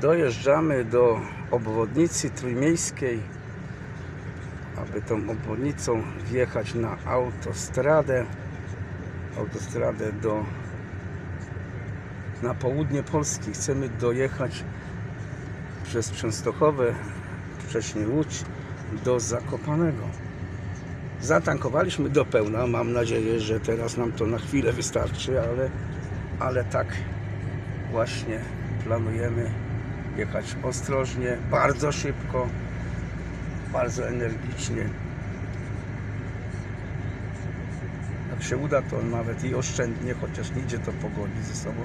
Dojeżdżamy do obwodnicy trójmiejskiej, aby tą obwodnicą wjechać na autostradę. Autostradę do na południe Polski. Chcemy dojechać przez Częstochowę, wcześniej Łódź, do Zakopanego. Zatankowaliśmy do pełna. Mam nadzieję, że teraz nam to na chwilę wystarczy, ale, ale tak właśnie planujemy jechać ostrożnie, bardzo szybko, bardzo energicznie. Jak się uda, to nawet i oszczędnie, chociaż nie idzie to pogodzić ze sobą.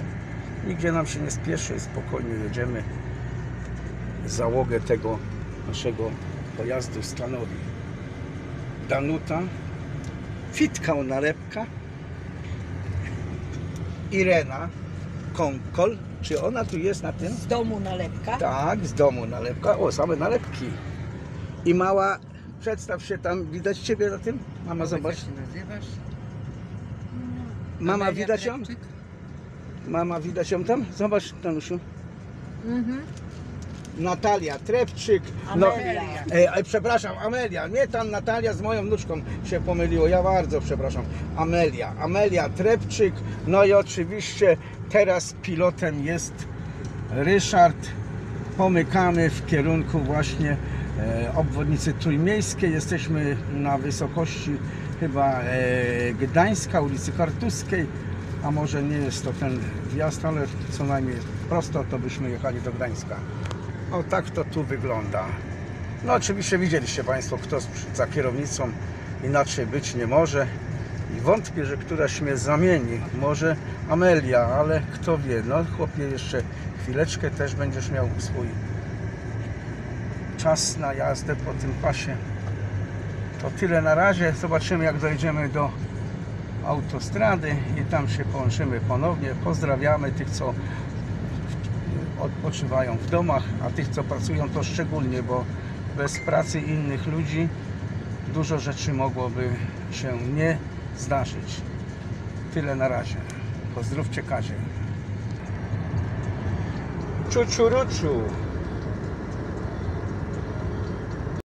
Nigdzie nam się nie spieszy, spokojnie jedziemy. Załogę tego naszego pojazdu stanowi Danuta, Fitka Nalepka, Irena Konkol. Czy ona tu jest na tym? Z domu nalepka. Tak, z domu nalepka. O, same nalepki. I mała, przedstaw się tam, widać Ciebie na tym? Mama, zobacz. Jak się nazywasz? Mama, Amelia widać ją? Klepczyk? Mama, widać ją tam? Zobacz, Danusiu. Mhm. Natalia Trepczyk. Amelia. e, e, przepraszam, Amelia. Nie tam Natalia z moją wnuczką się pomyliło. Ja bardzo przepraszam. Amelia. Amelia Trepczyk. No i oczywiście teraz pilotem jest Ryszard. Pomykamy w kierunku właśnie e, obwodnicy trójmiejskiej. Jesteśmy na wysokości chyba e, Gdańska, ulicy Kartuskiej. A może nie jest to ten wjazd, ale co najmniej prosto to byśmy jechali do Gdańska. O tak to tu wygląda. No oczywiście widzieliście Państwo, kto za kierownicą inaczej być nie może. I wątpię, że któraś mnie zamieni. Może Amelia, ale kto wie. No chłopie, jeszcze chwileczkę też będziesz miał swój czas na jazdę po tym pasie. To tyle na razie. Zobaczymy jak dojdziemy do autostrady i tam się połączymy ponownie. Pozdrawiamy tych, co odpoczywają w domach, a tych, co pracują, to szczególnie, bo bez pracy innych ludzi dużo rzeczy mogłoby się nie zdarzyć. Tyle na razie. Pozdrówcie Kazie. Czuczuruczu.